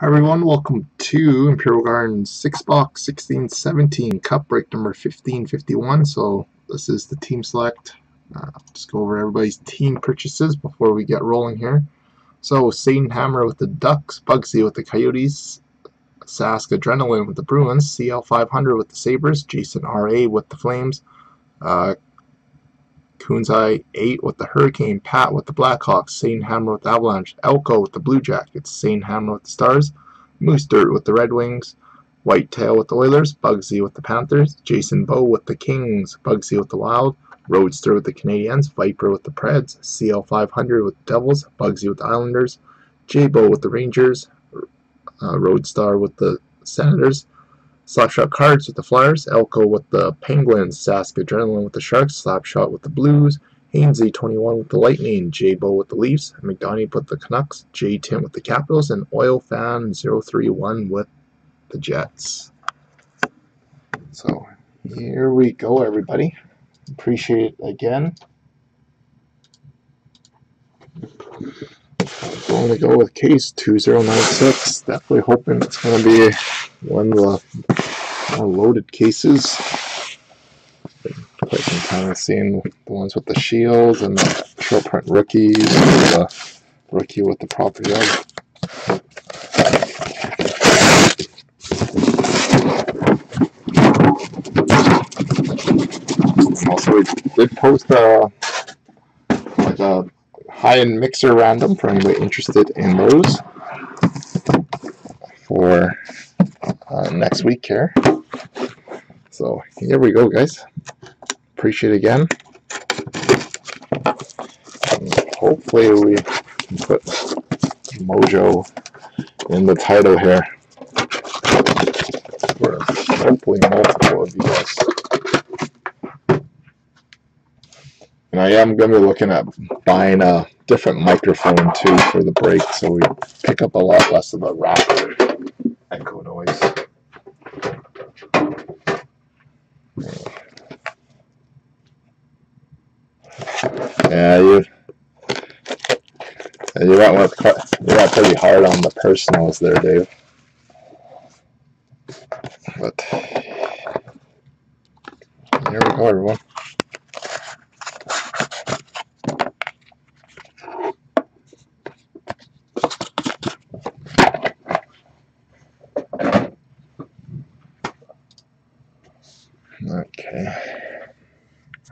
Hi everyone, welcome to Imperial Gardens 6 box 1617 cup break number 1551. So this is the team select. Uh, just go over everybody's team purchases before we get rolling here. So Satan Hammer with the Ducks, Bugsy with the Coyotes, Sask Adrenaline with the Bruins, CL500 with the Sabres, Jason RA with the Flames, uh, Kunzai 8 with the Hurricane, Pat with the Blackhawks, Sane Hammer with the Avalanche, Elko with the Blue Jackets, Sane Hammer with the Stars, Moose Dirt with the Red Wings, Whitetail with the Oilers, Bugsy with the Panthers, Jason Bow with the Kings, Bugsy with the Wild, Roadster with the Canadiens, Viper with the Preds, CL500 with the Devils, Bugsy with the Islanders, J-Bow with the Rangers, uh, Roadstar with the Senators, Slapshot Cards with the Flyers, Elko with the Penguins, Sask Adrenaline with the Sharks, Slapshot with the Blues, Hainsey 21 with the Lightning, J-Bo with the Leafs, McDonough with the Canucks, J Tim with the Capitals, and Oil Fan 031 with the Jets. So here we go, everybody. Appreciate it again. I'm going to go with case 2096. Definitely hoping it's going to be one of the loaded cases. Quite some time of seeing the ones with the shields and the short print rookies, the rookie with the property of. Also, we did post a, like a high-end mixer random for anybody interested in those for uh, next week here. So here we go, guys. Appreciate it again. And hopefully we can put Mojo in the title here. For hopefully multiple of you guys. And I am going to be looking at buying a different microphone too for the break so we pick up a lot less of the rapid echo noise. Yeah, you you got work, you got pretty hard on the personals there, Dave. But here we go, everyone. Okay.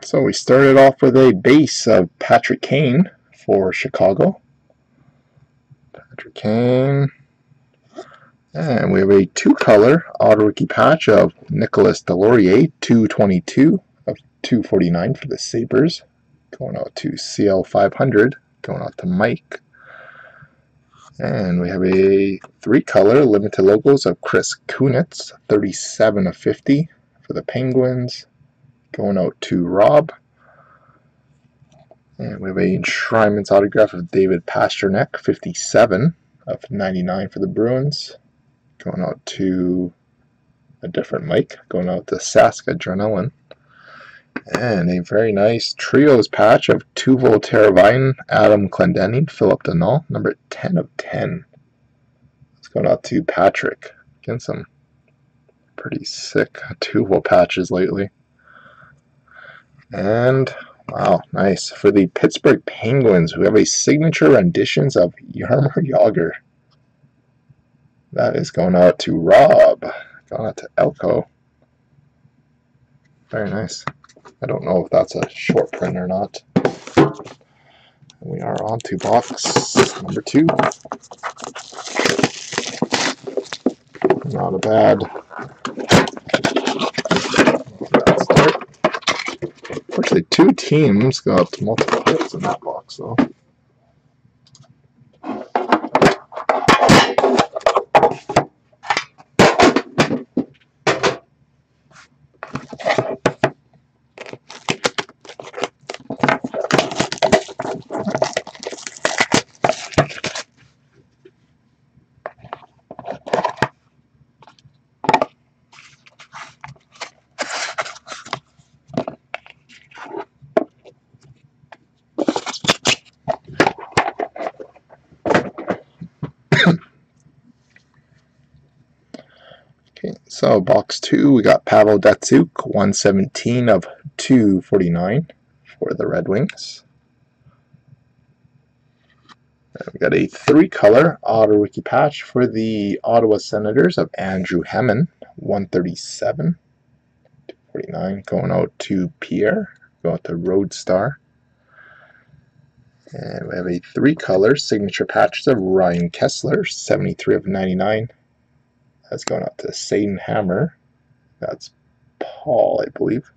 So we started off with a base of Patrick Kane for Chicago. Patrick Kane. And we have a two-color auto rookie patch of Nicolas Deslauriers, 222 of 249 for the Sabres. Going out to CL500, going out to Mike. And we have a three-color limited logos of Chris Kunitz, 37 of 50 for the Penguins. Going out to Rob. And we have a enshrinement's autograph of David Pastrnak, 57 of 99 for the Bruins. Going out to a different Mike. Going out to Sask Adrenaline. And a very nice trios patch of Teuvo Teravainen, Adam Clendening, Phillip Danault, number 10 of 10. It's going out to Patrick. Getting some pretty sick Teuvo patches lately. And wow, nice. For the Pittsburgh Penguins, we have a signature renditions of Jaromir Jagr. That is going out to Rob. Going out to Elko. Very nice. I don't know if that's a short print or not. We are on to box number two. Not a bad Unfortunately, two teams got multiple hits in that box, though. So box two, we got Pavel Datsyuk, 117 of 249 for the Red Wings. And we got a three-color auto rookie patch for the Ottawa Senators of Andrew Hammond, 137, 249, going out to Pierre, going out to Roadstar. And we have a three-color signature patches of Ryan Kesler, 73 of 99. That's going out to Satan Hammer. That's Paul, I believe.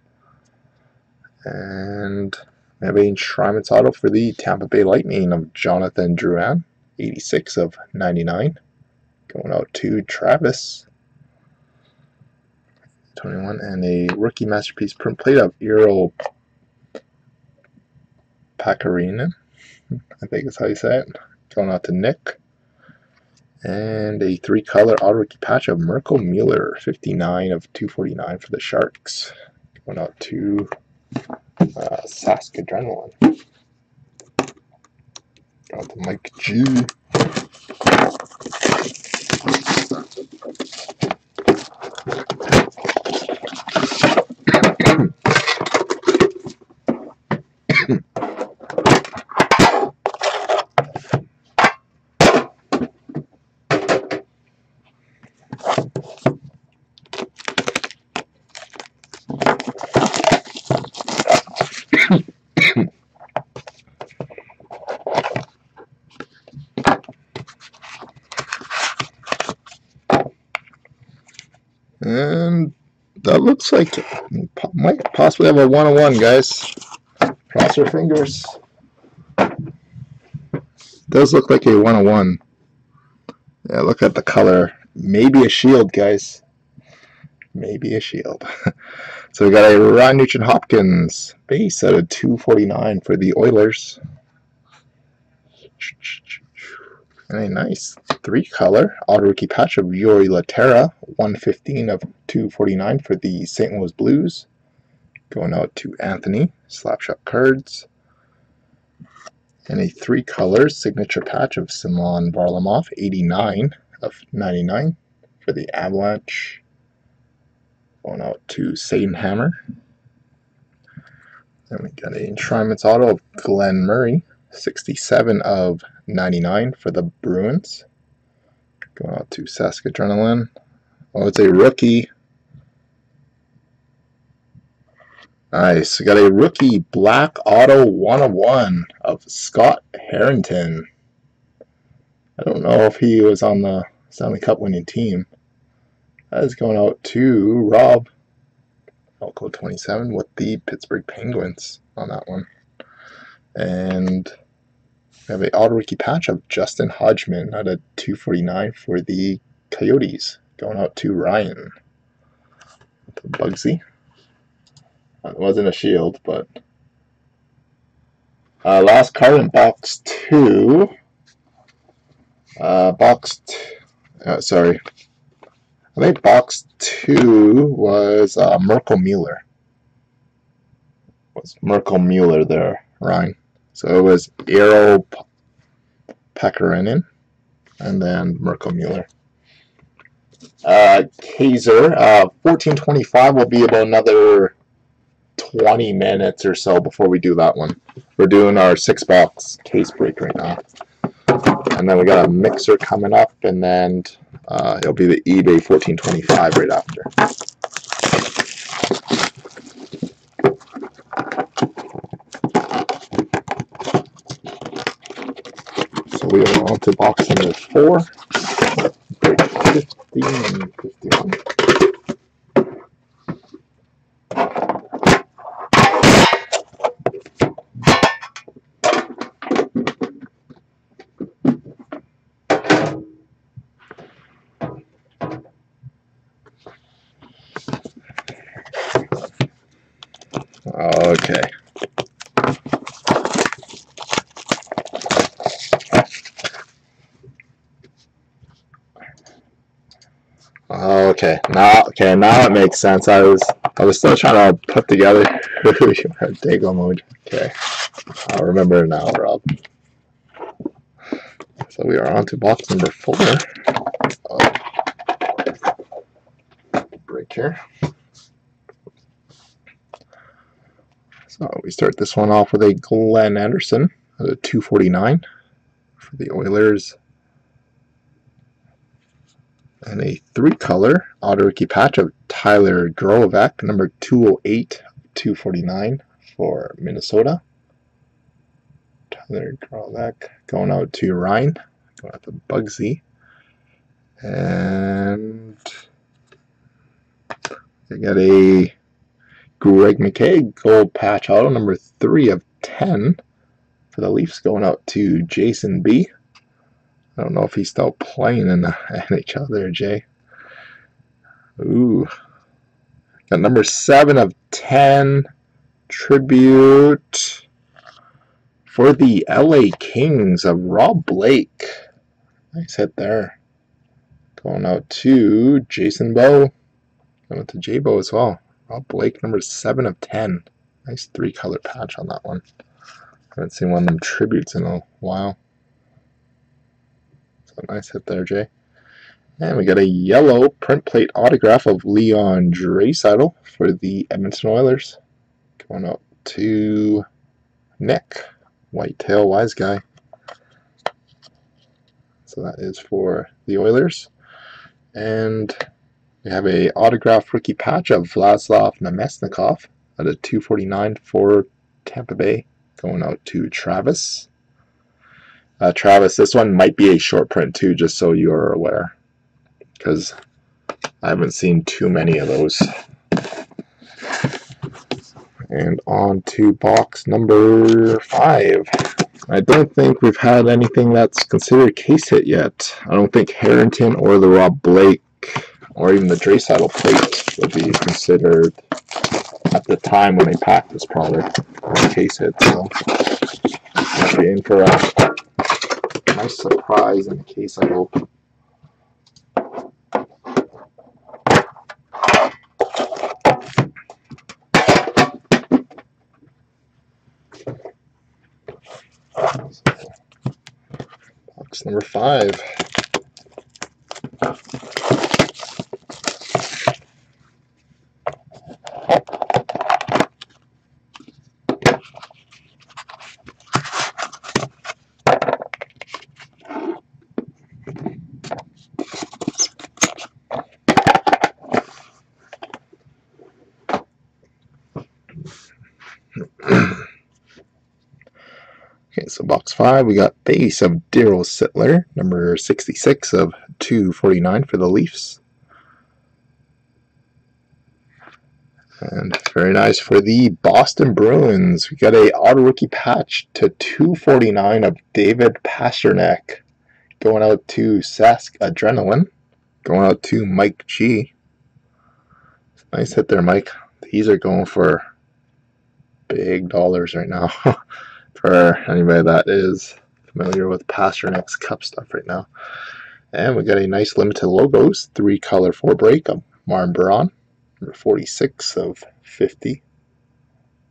And we have a enshrinement auto for the Tampa Bay Lightning of Jonathan Drouin, 86 of 99. Going out to Travis, 21. And a rookie masterpiece print plate of Iiro Pakarinen. I think is how you say it. Going out to Nick. And a three color auto rookie patch of Mirco Mueller, 59 of 249 for the Sharks. Going out to uh, Sask Adrenaline. Out to Mike G. And that looks like it might possibly have a one-on-one, guys. Cross your fingers. Does look like a one-on-one. Yeah, look at the color. Maybe a shield, guys. Maybe a shield. so we got a Ryan Nugent Hopkins base at a 249 for the Oilers. And a nice three color auto rookie patch of Jori Lehtera, 115 of 249 for the St. Louis Blues. Going out to Anthony, Slapshot Cards. And a three color signature patch of Semyon Varlamov, 89 of 99 for the Avalanche. Going out to Satan Hammer. Then we got an enshrinement auto of Glen Murray, 67 of 99 for the Bruins. Going out to Sask Adrenaline. Oh, it's a rookie. Nice. We got a rookie black auto 101 of Scott Harrington. I don't know if he was on the Stanley Cup winning team. That is going out to Rob. Elko 27 with the Pittsburgh Penguins on that one. And we have an auto rookie patch of Justin Hodgman at a 249 for the Coyotes. Going out to Ryan. To Bugsy. It wasn't a shield, but uh, last card in box two. Uh, box, uh, sorry. I think box two was uh, Merkel Mueller. Was Merkel Mueller there, Ryan? So it was Iiro Pakarinen and then Merkel Mueller. Uh, Kaiser, uh, 1425 will be about another 20 minutes or so before we do that one. We're doing our six box case break right now. And then we got a mixer coming up, and then uh, it'll be the eBay 1425 right after. So we are on to box number four, 15 and 51. Okay. Okay, now okay, now it makes sense. I was I was still trying to put together Dago mode. Okay. I'll remember now, Rob. So we are on to box number four. Uh, break here. So we start this one off with a Glenn Anderson a 249 for the Oilers. And a three color auto rookie patch of Tyler Graovac, number 208, 249 for Minnesota. Tyler Graovac going out to Ryan, going out to Bugsy. And I got a Greg McKegg gold patch auto number three of ten for the Leafs going out to Jason B. I don't know if he's still playing in the NHL there, Jay. Ooh. Got number seven of ten tribute for the LA Kings of Rob Blake. Nice hit there. Going out to Jason Bow. Going out to J Bow as well. Rob Blake, number 7 of 10. Nice three color patch on that one. Haven't seen one of them tributes in a while. So nice hit there, Jay. And we got a yellow print plate autograph of Leon Draisaitl for the Edmonton Oilers. Going out to Nick, Whitetail Wise Guy. So that is for the Oilers. And we have a autographed rookie patch of Vladislav Namestnikov at a 249 for Tampa Bay, going out to Travis. Uh, Travis, this one might be a short print too, just so you are aware, because I haven't seen too many of those. And on to box number five. I don't think we've had anything that's considered a case hit yet. I don't think Harrington or the Rob Blake or even the Draisaitl plate would be considered at the time when they packed this product a case hit. So might be in for a nice surprise in the case, I hope. Box number five. Okay, so box five, we got base of Darryl Sittler, number 66 of 249 for the Leafs. And very nice for the Boston Bruins. We got a auto rookie patch to 249 of David Pastrnak. Going out to Sask Adrenaline. Going out to Mike G. Nice hit there, Mike. These are going for big dollars right now. for anybody that is familiar with Pastrnak's cup stuff right now. And we got a nice limited logos, three color four break of Martin Biron, number 46 of 50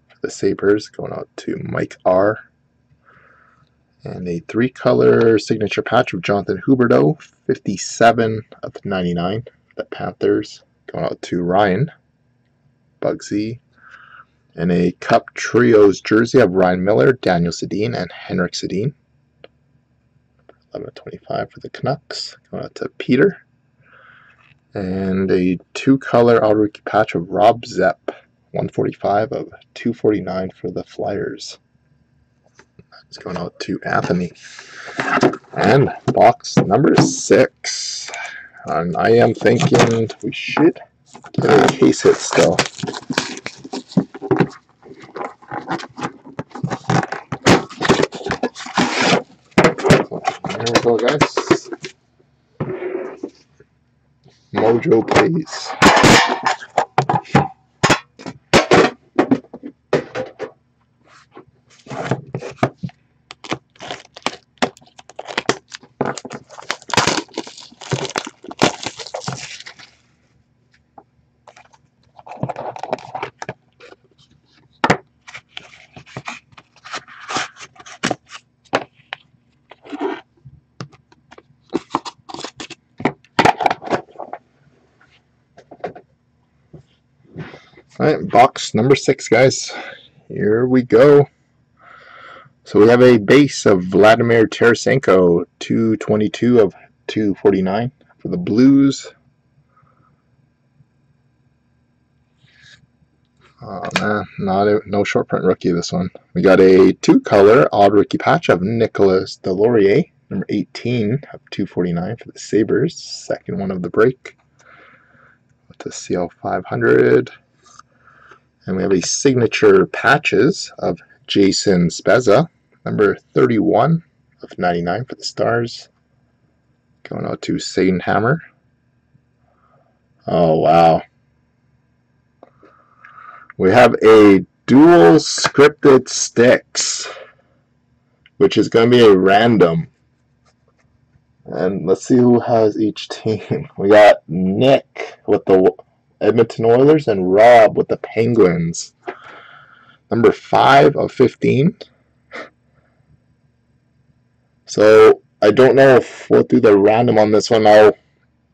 for the Sabres, going out to Mike R. And a three color signature patch of Jonathan Huberdeau, 57 of 99 the Panthers, going out to Ryan. Bugsy, and a Cup Trios jersey of Ryan Miller, Daniel Sedin, and Henrik Sedin. 1125 for the Canucks. Going out to Peter. And a two-color auto rookie patch of Rob Zepp. 145 of 249 for the Flyers. That's going out to Anthony. And box number six. And I am thinking we should get a case hit still. There we go, guys. Mojo, please. Alright, box number six, guys. Here we go. So we have a base of Vladimir Tarasenko, 222 of 249 for the Blues. Oh man, not a, no short print rookie this one. We got a two color odd rookie patch of Nicolas Deslauriers, number 18 of 249 for the Sabres. Second one of the break. With the CL 500. And we have a signature patches of Jason Spezza, number 31 of 99 for the Stars. Going out to Satan Hammer. Oh wow. We have a dual scripted sticks, which is going to be a random. And let's see who has each team. We got Nick with the Edmonton Oilers and Rob with the Penguins. Number 5 of 15. So I don't know if we'll do the random on this one. I'll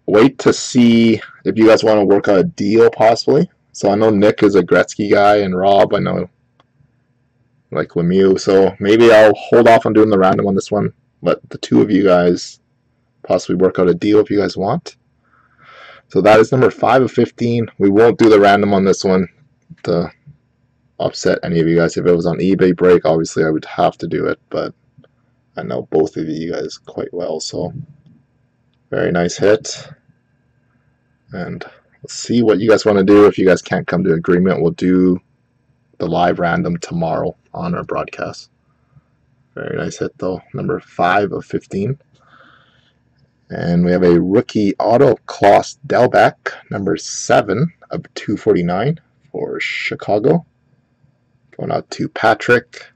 wait to see if you guys want to work out a deal possibly. So I know Nick is a Gretzky guy, and Rob, I know, like Lemieux. So maybe I'll hold off on doing the random on this one. Let the two of you guys possibly work out a deal if you guys want. So that is number 5 of 15. We won't do the random on this one to upset any of you guys. If it was on eBay break, obviously I would have to do it, but I know both of you guys quite well, so very nice hit. And Let's see what you guys want to do. If you guys can't come to agreement, we'll do the live random tomorrow on our broadcast. Very nice hit though. Number 5 of 15. And we have a rookie auto Klas Dahlbeck, number 7 of 249 for Chicago. Going out to Patrick.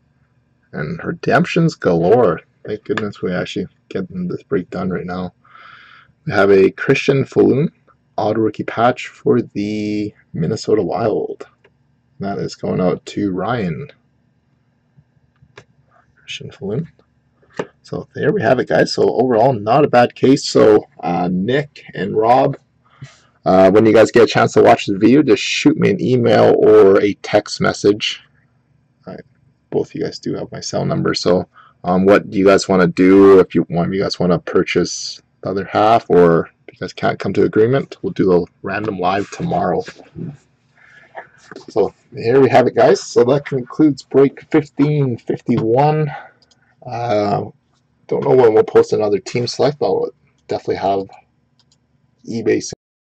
And redemptions galore. Thank goodness we actually getting this break done right now. We have a Christian Folin auto rookie patch for the Minnesota Wild. That is going out to Ryan. Christian Folin. So there we have it, guys. So overall, not a bad case. So uh, Nick and Rob, uh, when you guys get a chance to watch the video, just shoot me an email or a text message. Right. Both you guys do have my cell number. So um, what do you guys want to do if you want, you guys want to purchase the other half or you guys can't come to agreement, we'll do a random live tomorrow. So here we have it, guys. So that concludes break 1551. Uh, don't know when we'll post another team select, but I'll definitely have eBay